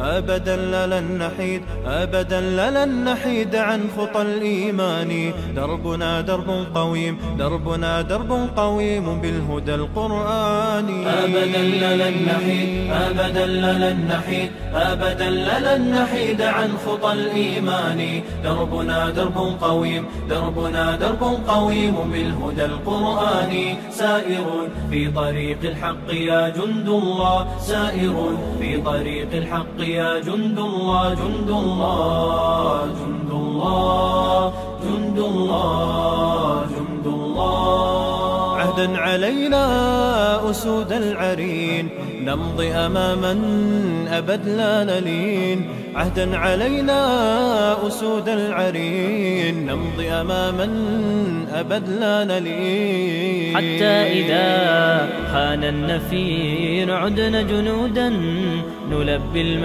أبدا لن نحيد أبدا لن نحيد عن خطى الإيمان. دربنا درب قويم دربنا درب قويم بالهدى القرآني أبدا لن نحيد أبدا لن نحيد أبدا لن نحيد عن خطى الإيمان. دربنا درب قويم دربنا درب قويم بالهدى القرآني سائر في طريق الحق يا جند الله سائر في طريق الحق يا جند الله جند الله جند الله جند الله جند الله. عهدا علينا أسود العرين نمضي أماما أبد لا نلين. عهدا علينا أسود العرين نمضي أماما أبد لا نلين. حتى إذا حان النفير عدنا جنودا نلبي المسير